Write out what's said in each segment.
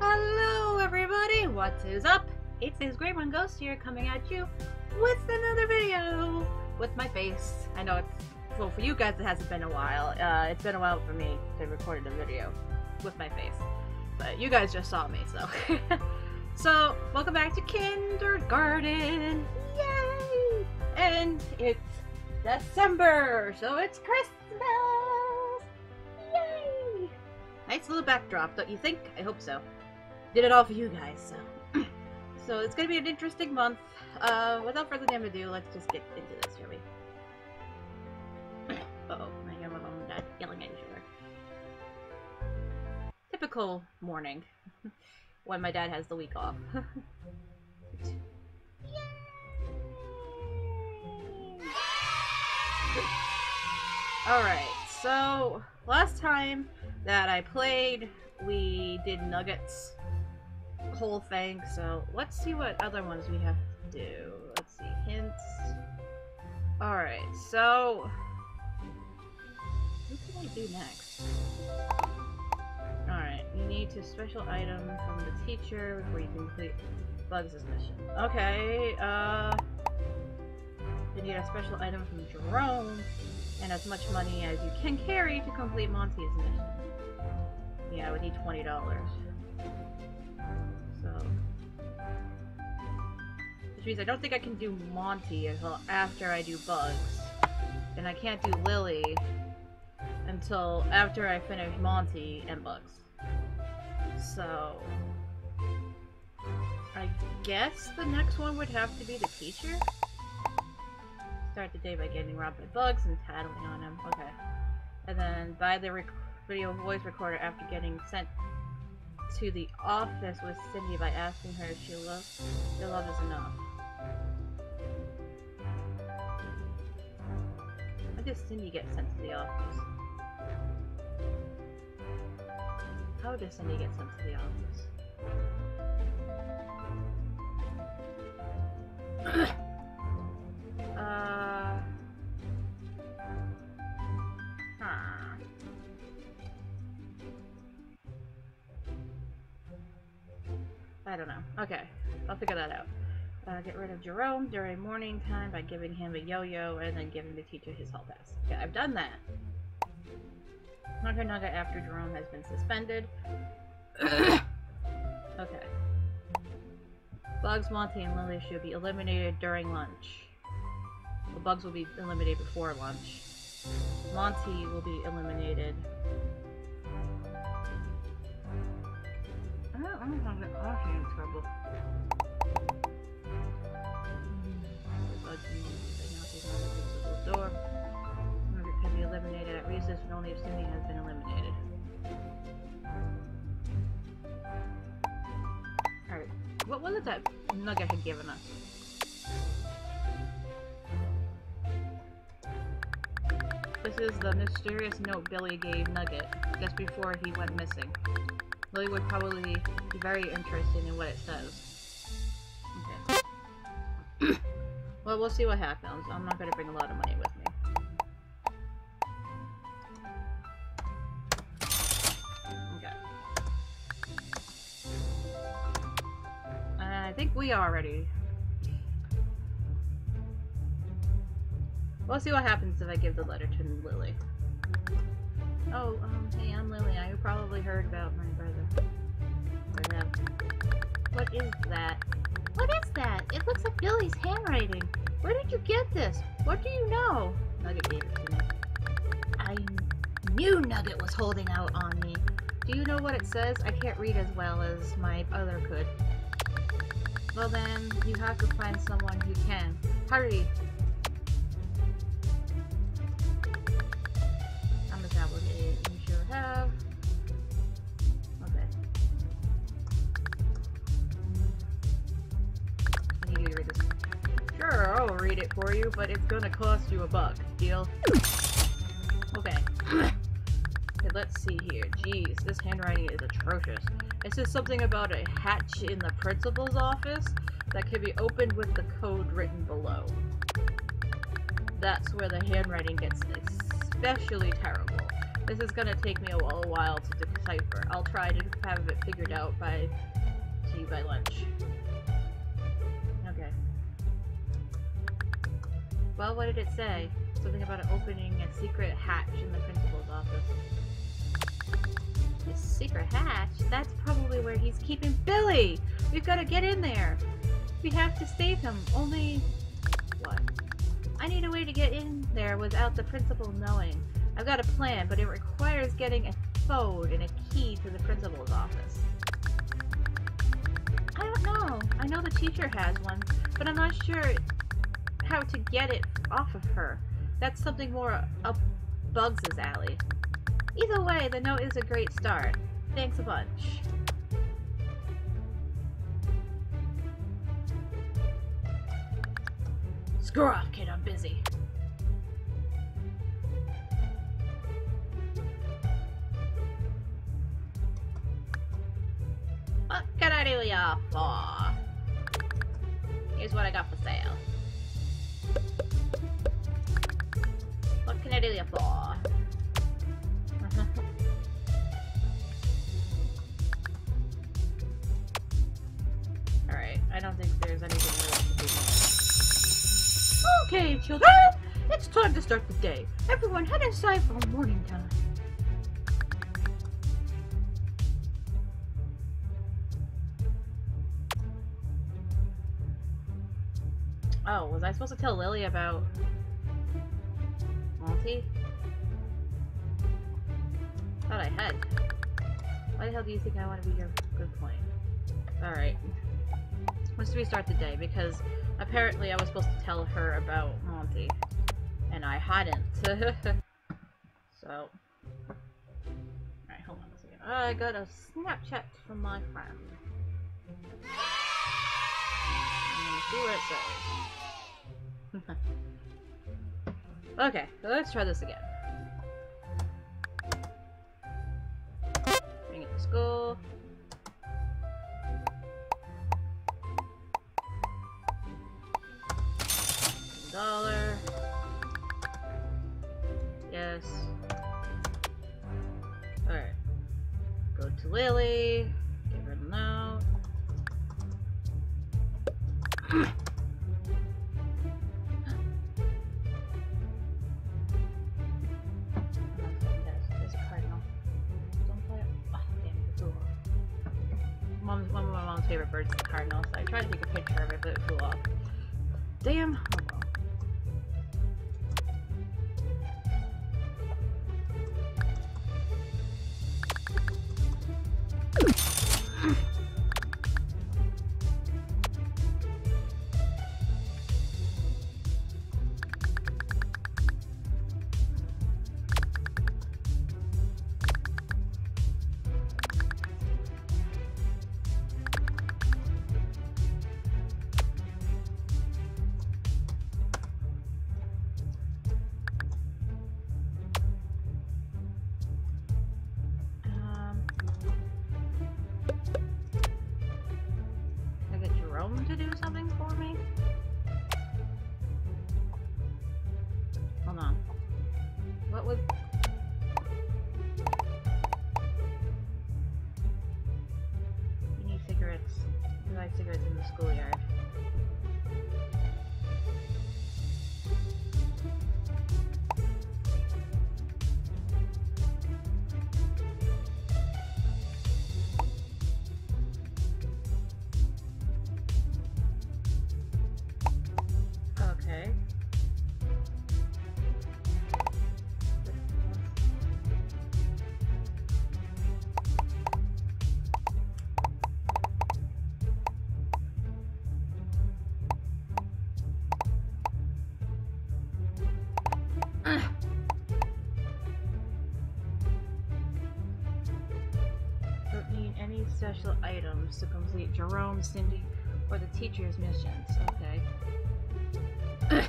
Hello, everybody! What is up? It is Greywind Ghost here, coming at you with another video with my face. I know it's well for you guys. It hasn't been a while. Uh, it's been a while for me to record a video with my face, but you guys just saw me, so. so welcome back to kindergarten! Yay! And it's December, so it's Christmas! Nice little backdrop, don't you think? I hope so. Did it all for you guys, so. so it's gonna be an interesting month. Uh, without further ado, let's just get into this, shall we? uh oh, I hear my mom and dad yelling at each other. Typical morning when my dad has the week off. Alright, so last time that I played, we did Nuggets whole thing, so let's see what other ones we have to do. Let's see, hints. Alright, so... What can I do next? Alright, you need to special item from the teacher before you complete Bugs' mission. Okay, uh... You need a special item from Jerome, and as much money as you can carry to complete Monty's mission. Yeah, I would need $20. So... Which means I don't think I can do Monty until after I do Bugs. And I can't do Lily until after I finish Monty and Bugs. So... I guess the next one would have to be the teacher? Start the day by getting robbed by bugs and tattling on him. Okay. And then buy the video voice recorder after getting sent to the office with Cindy by asking her if she loves your love is enough. How does Cindy get sent to the office? How does Cindy get sent to the office? I don't know. Okay, I'll figure that out. Uh, get rid of Jerome during morning time by giving him a yo-yo and then giving the teacher his hall pass. Okay, I've done that. Naga Naga after Jerome has been suspended. okay. Bugs, Monty, and Lily should be eliminated during lunch. The Bugs will be eliminated before lunch. Monty will be eliminated. I don't, I'm gonna get coffee in trouble. Door. Be eliminated at recess, only if Cindy has been eliminated. Alright, what was it that Nugget had given us? This is the mysterious note Billy gave Nugget just before he went missing. Lily would probably be very interested in what it says. Okay. well, we'll see what happens. I'm not going to bring a lot of money with me. Okay. I think we are ready. We'll see what happens if I give the letter to Lily. Oh, um, hey, I'm Lily. I you probably heard about my brother. What is that? What is that? It looks like Billy's handwriting. Where did you get this? What do you know? Nugget gave it to me. I knew Nugget was holding out on me. Do you know what it says? I can't read as well as my other could. Well then, you have to find someone who can. Hurry! You a buck. Deal? Okay. Okay, let's see here. Jeez, this handwriting is atrocious. It says something about a hatch in the principal's office that can be opened with the code written below. That's where the handwriting gets especially terrible. This is gonna take me a, while to decipher. I'll try to have it figured out by to by lunch. Well, what did it say? Something about opening a secret hatch in the principal's office. A secret hatch? That's probably where he's keeping Billy! We've got to get in there! We have to save him. Only... What? I need a way to get in there without the principal knowing. I've got a plan, but it requires getting a phone and a key to the principal's office. I don't know. I know the teacher has one, but I'm not sure how to get it off of her. That's something more up Bugs' alley. Either way, the note is a great start. Thanks a bunch. Screw off, kid. I'm busy. What can I do ya for? Here's what I got for sale. Alright, I don't think there's anything really to do. Okay, children, it's time to start the day. Everyone head inside for morning time. Oh, was I supposed to tell Lily about Monty? Thought I had. Why the hell do you think I want to be here? Good point. Alright. Let's restart the day because apparently I was supposed to tell her about Monty. And I hadn't. so. Alright, hold on a second. I got a Snapchat from my friend. see what it says. Okay, let's try this again. Bring it to school. Dollar. Yes. Alright. Go to Lily. you like cigarettes in the schoolyard. To complete Jerome, Cindy, or the teacher's missions. Okay.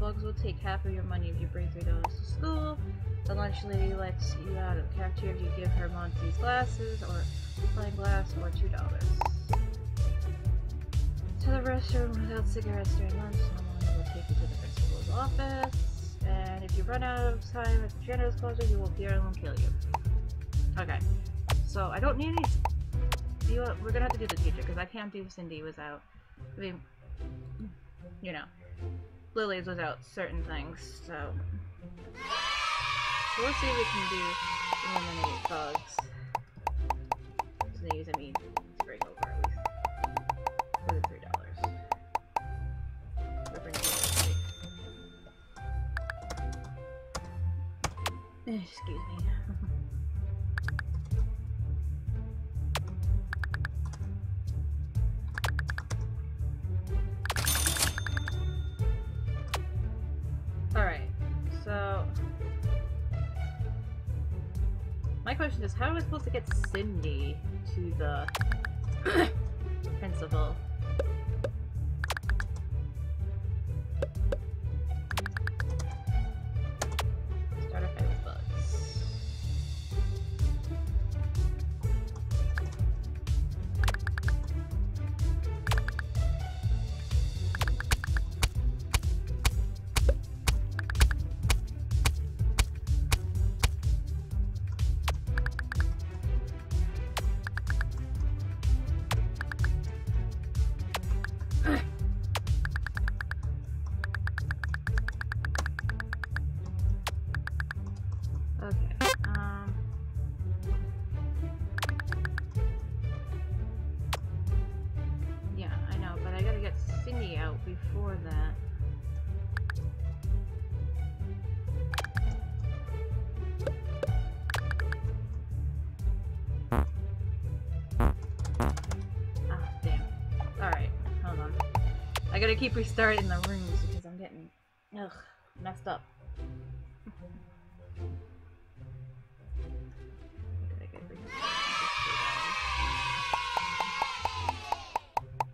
Bugs will take half of your money if you bring three dollars to school. The lunch lady lets you out of the cafeteria if you give her Monty's glasses or plain glass or two dollars. To the restroom without cigarettes during lunch. Someone will take you to the principal's office. And if you run out of time at the janitor's closet, he will appear and will kill you. Okay. So I don't need any. We're gonna have to do the teacher because I can't do Cindy without. I mean, you know, Lily's without certain things. So, so let's see if we can do eliminate bugs. Sneeze, I mean, spring over at least. For the three dollars. Eh, excuse me. question is, how am I supposed to get Cindy to the principal? I gotta keep restarting the rooms because I'm getting, ugh, messed up.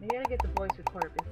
Maybe I gotta get the voice recorder before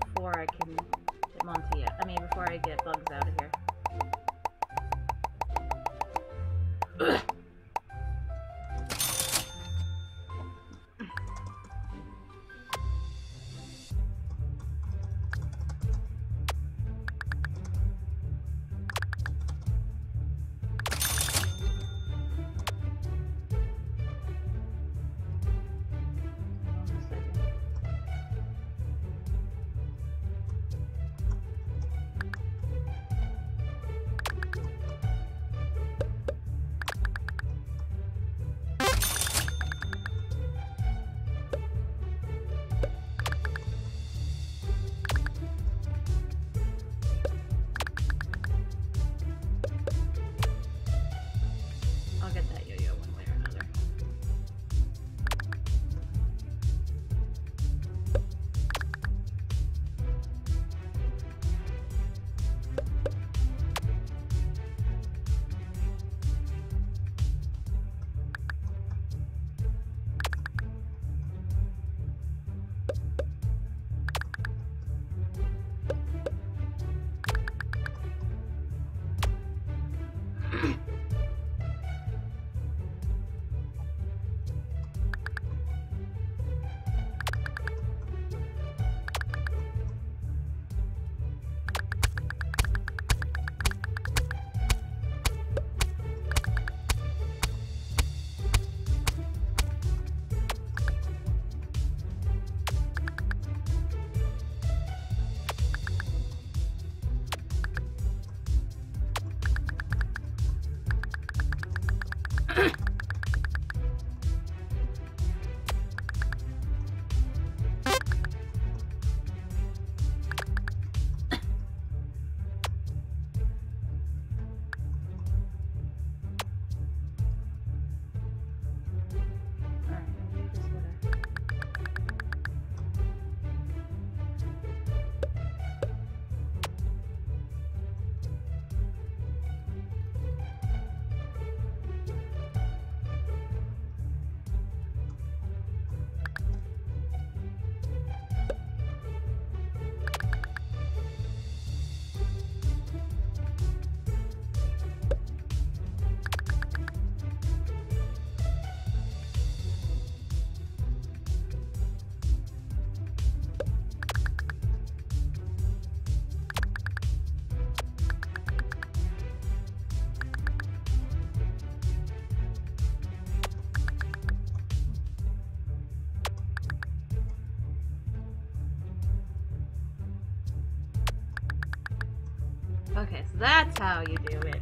That's how you do it.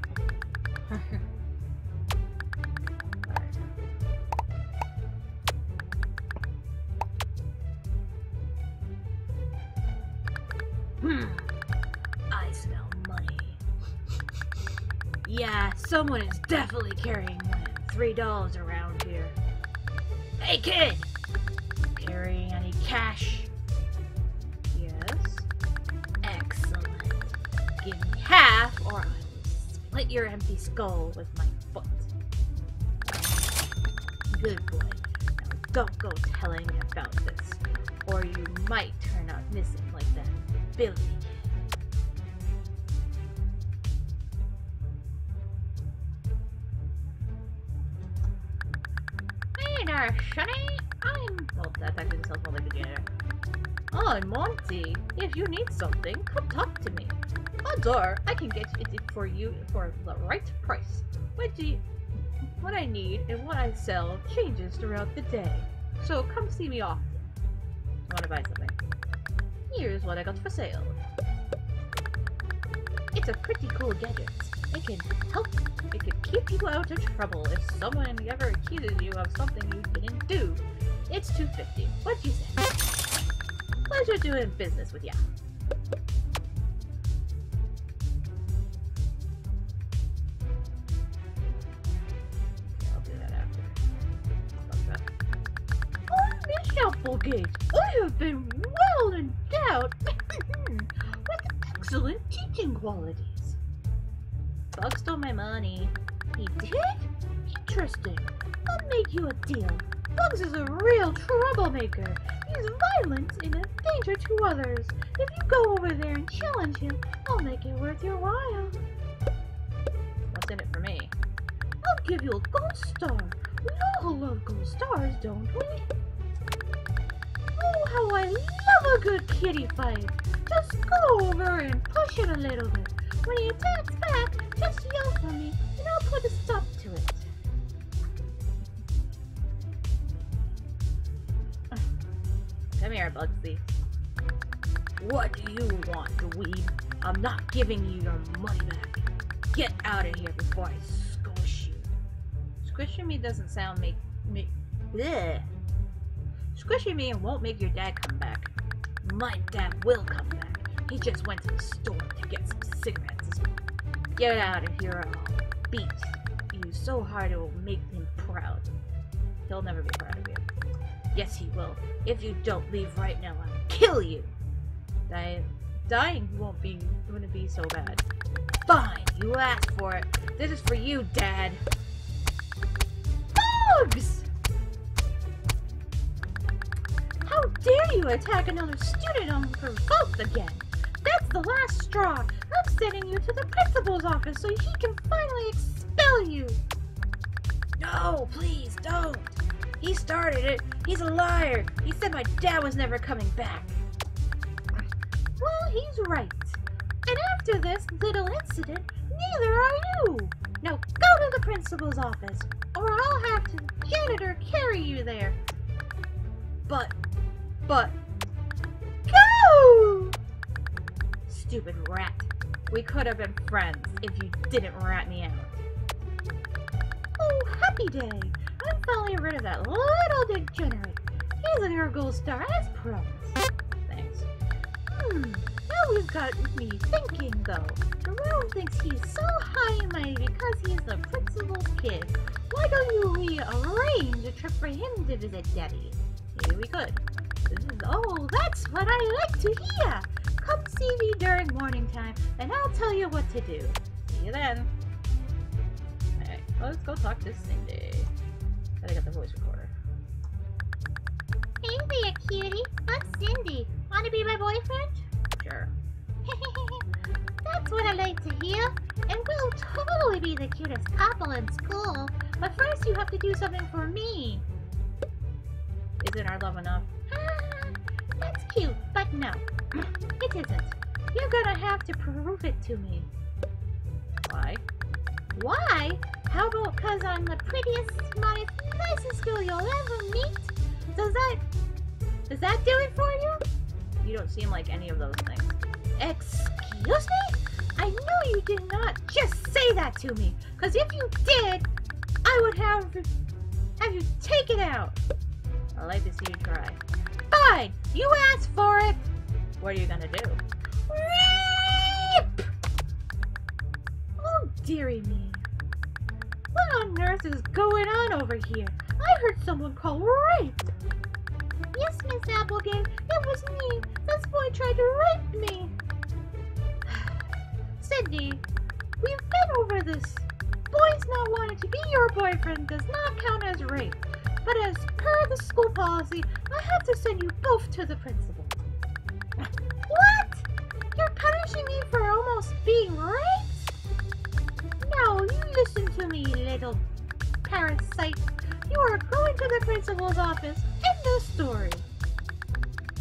Hmm. I smell money. Yeah, someone is definitely carrying three dollars around here. Hey kid! Carrying any cash? Yes. Excellent. Give me half, or I will split your empty skull with my foot. Good boy. Now don't go telling about this, or you might turn up missing like that Billy. Hey there, Shunny! I'm... Well, that's actually the cell phone like the janitor. Oh, Monty, if you need something, come talk to me. Are, I can get it for you for the right price. What do you... What I need and what I sell changes throughout the day. So come see me often. I want to buy something. Here's what I got for sale. It's a pretty cool gadget. It can help. It can keep you out of trouble if someone ever accuses you of something you didn't do. It's 250. What do you say? Pleasure doing business with Miss oh, Applegate, I have been well endowed with excellent teaching qualities. Bug stole my money. He did? Interesting. I'll make you a deal. Bugs is a real troublemaker. He's violent and a danger to others. If you go over there and challenge him, I'll make it worth your while. What's in it for me? I'll give you a gold star. We all love gold stars, don't we? Oh, how I love a good kitty fight. Just go over and push it a little bit. When he attacks back, just yell for me, and I'll put a stop to it. Come here, Bugsy. What do you want, dweeb? I'm not giving you your money back. Get out of here before I squish you. Squishing me doesn't sound make me. Bleh. Squishing me won't make your dad come back. My dad will come back. He just went to the store to get some cigarettes. Get out of here I'll beat you so hard it will make him proud. He'll never be proud. Yes, he will. If you don't leave right now, I'll kill you. Dying, dying won't be wouldn't be so bad. Fine, you asked for it. This is for you, Dad. Bugs! How dare you attack another student unprovoked again? That's the last straw. I'm sending you to the principal's office so he can finally expel you. No, please don't. He started it. He's a liar. He said my dad was never coming back. Well, he's right. And after this little incident, neither are you. Now go to the principal's office, or I'll have to janitor carry you there. But, but, go! Stupid rat. We could have been friends if you didn't rat me out. Oh, happy day! Finally rid of that little degenerate. He's an Air Gold Star as promised. Thanks. Hmm, now we've got me thinking though. Jerome thinks he's so high and mighty because he's the principal's kid. Why don't you we arrange a trip for him to visit Daddy? Maybe we could. Oh, that's what I like to hear. Come see me during morning time, and I'll tell you what to do. See you then. Alright, let's go talk to Cindy. Gotta the voice recorder. Hey there, cutie. I'm Cindy. Wanna be my boyfriend? Sure. That's what I like to hear. And we'll totally be the cutest couple in school. But first you have to do something for me. Isn't our love enough? Ah, That's cute, but no. It isn't. You're gonna have to prove it to me. Why? Why? How about cause I'm the prettiest, smartest, nicest girl you'll ever meet? Does that... Does that do it for you? You don't seem like any of those things. Excuse me? I know you did not just say that to me, because if you did, I would have have you take it out. I'd like to see you try. Fine, you asked for it. What are you gonna do? Rape! Oh, dearie me. What on earth is going on over here? I heard someone call rape. Yes, Miss Applegate, it was me. This boy tried to rape me. Cindy, we've been over this. Boys not wanting to be your boyfriend does not count as rape. But as per the school policy, I have to send you both to the principal. What? You're punishing me for almost being raped? No, you listen to me, little parasite. You are going to the principal's office. End the story.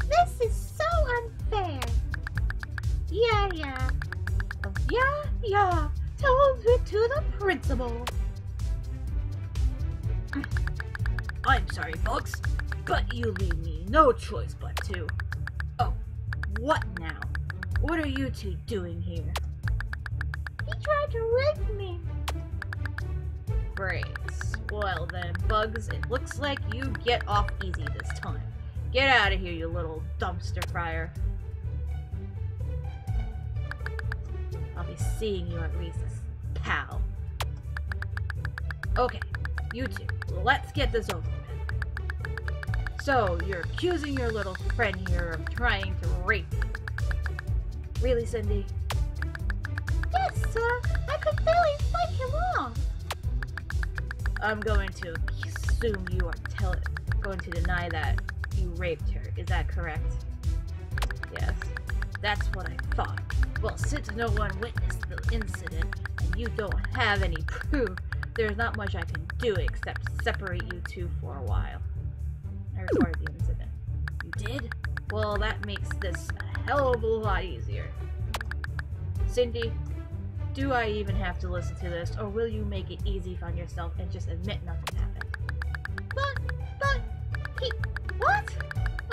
This is so unfair. Yeah, yeah. Yeah, yeah. Tell it to the principal. I'm sorry, folks, but you leave me no choice but to. Oh, what now? What are you two doing here? Tried to rape me. Great. Well then, Bugs, it looks like you get off easy this time. Get out of here, you little dumpster fryer. I'll be seeing you at recess, pal. Okay, you two, let's get this over with. So, you're accusing your little friend here of trying to rape. Really, Cindy? Sir. I could barely fight him off. I'm going to assume you are tell- going to deny that you raped her. Is that correct? Yes. That's what I thought. Well, since no one witnessed the incident and you don't have any proof, there's not much I can do except separate you two for a while. I recorded the incident. You did? Well, that makes this a hell of a lot easier. Cindy, do I even have to listen to this, or will you make it easy on yourself and just admit nothing happened? But, but, he, what?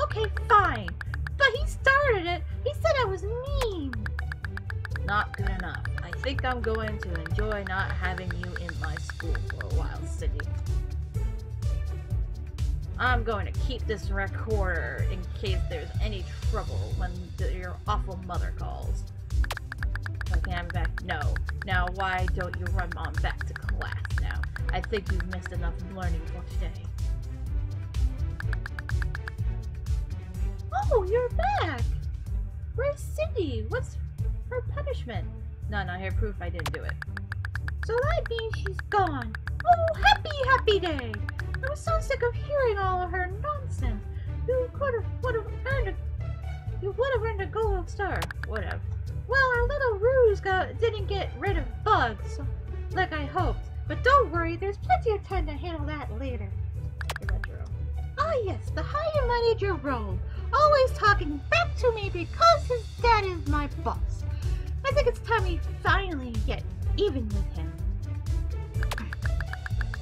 Okay, fine. But he started it. He said I was mean. Not good enough. I think I'm going to enjoy not having you in my school for a while, Cindy. I'm going to keep this recorder in case there's any trouble when your awful mother calls. Okay, I'm back. No. Now, why don't you run on back to class now? I think you've missed enough learning for today. Oh, you're back. Where's Cindy? What's her punishment? None. I have proof I didn't do it. So that means she's gone. Oh, happy, happy day. I was so sick of hearing all of her nonsense. You could have, would have earned a, you would have earned a gold star. Whatever. Well, our little ruse got, didn't get rid of bugs, like I hoped. But don't worry, there's plenty of time to handle that later. Ah yes, the higher money Jerome, always talking back to me because his dad is my boss. I think it's time we finally get even with him.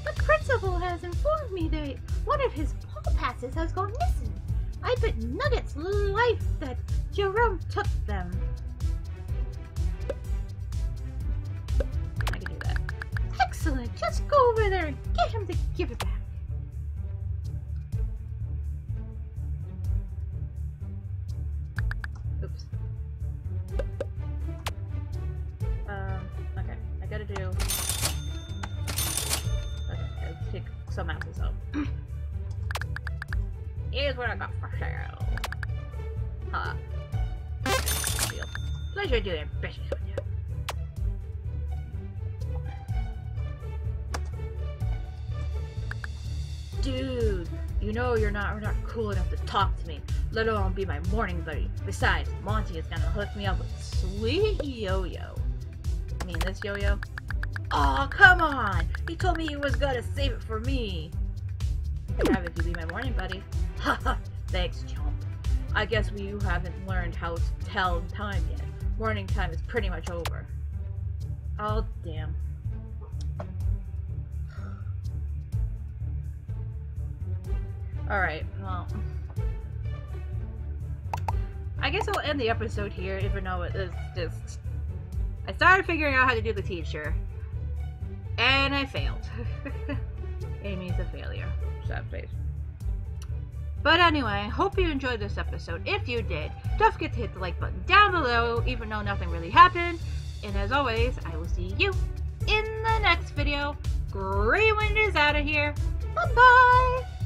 The principal has informed me that one of his hall passes has gone missing. I bet Nugget's life that Jerome took them. Just go over there and get him to give it back. Me, let alone be my morning buddy. Besides, Monty is gonna hook me up with sweet yo-yo. I mean, this yo-yo? Aw, come on! He told me he was gonna save it for me. You can have it to be my morning buddy. Haha, thanks, chump. I guess we haven't learned how to tell time yet. Morning time is pretty much over. Oh, damn. Alright, well. I guess I'll end the episode here, even though it is just I started figuring out how to do the teacher, and I failed. Amy's a failure. Sad face. But anyway, hope you enjoyed this episode. If you did, don't forget to hit the like button down below, even though nothing really happened. And as always, I will see you in the next video. Greywind is out of here. Bye bye!